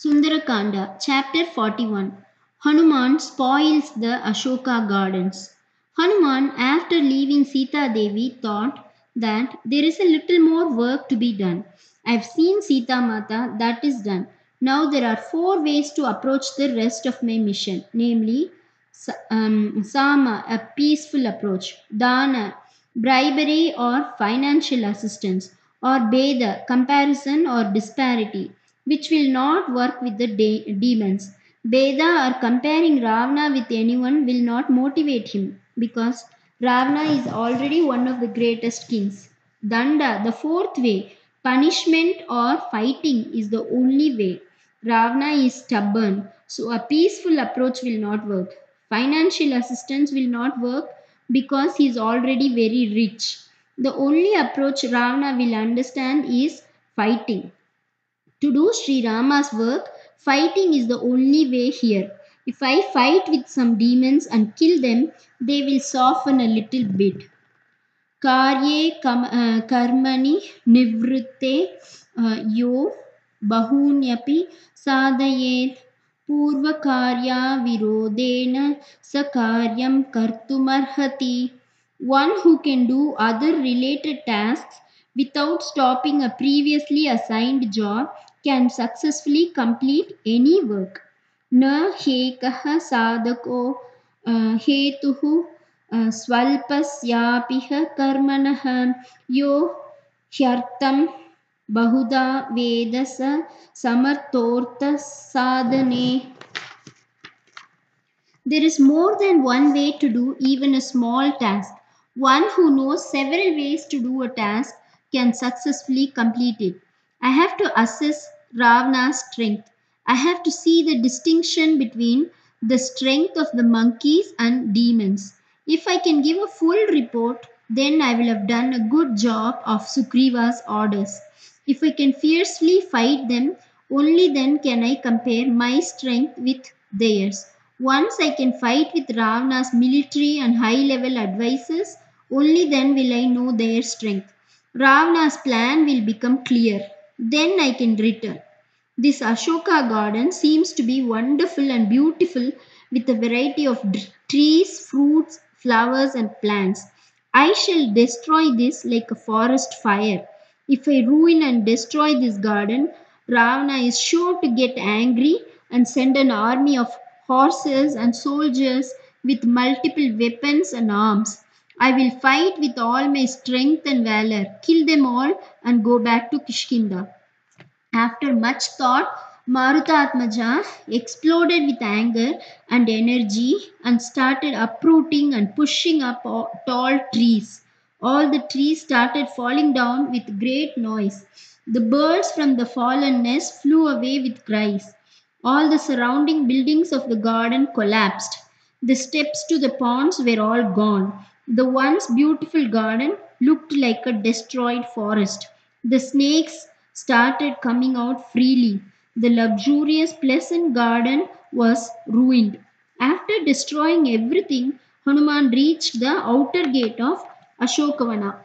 Sundarakanda, Chapter 41 Hanuman spoils the Ashoka gardens. Hanuman, after leaving Sita Devi, thought that there is a little more work to be done. I've seen Sita Mata, that is done. Now there are four ways to approach the rest of my mission, namely um, Sama, a peaceful approach, Dana, bribery or financial assistance, or Beda, comparison or disparity which will not work with the de- demons. Beda or comparing Ravana with anyone will not motivate him because Ravana is already one of the greatest kings. Danda, the fourth way, punishment or fighting is the only way. Ravana is stubborn, so a peaceful approach will not work. Financial assistance will not work because he is already very rich. The only approach Ravana will understand is fighting. To do Sri Rama's work, fighting is the only way here. If I fight with some demons and kill them, they will soften a little bit. Karye uh, karmani nivritte uh, yo bahunyapi sadayet purvakaryavirodena sakaryam kartumarhati. One who can do other related tasks without stopping a previously assigned job can successfully complete any work. न हेकः साधको हेतुः स्वल्पस्यापिह कर्मणः यो ह्यर्थं बहुधा वेद स समर्थोर्थसाधने There is more than one way to do even a small task. One who knows several ways to do a task can successfully complete it. I have to assess Ravana's strength. I have to see the distinction between the strength of the monkeys and demons. If I can give a full report, then I will have done a good job of Sugriva's orders. If I can fiercely fight them, only then can I compare my strength with theirs. Once I can fight with Ravana's military and high level advisors, only then will I know their strength. Ravana's plan will become clear. Then I can return. This Ashoka garden seems to be wonderful and beautiful with a variety of trees, fruits, flowers, and plants. I shall destroy this like a forest fire. If I ruin and destroy this garden, Ravana is sure to get angry and send an army of horses and soldiers with multiple weapons and arms. I will fight with all my strength and valor, kill them all, and go back to Kishkinda. After much thought, Marutatmaja exploded with anger and energy and started uprooting and pushing up tall trees. All the trees started falling down with great noise. The birds from the fallen nest flew away with cries. All the surrounding buildings of the garden collapsed. The steps to the ponds were all gone. The once beautiful garden looked like a destroyed forest. The snakes started coming out freely. The luxurious, pleasant garden was ruined. After destroying everything, Hanuman reached the outer gate of Ashokavana.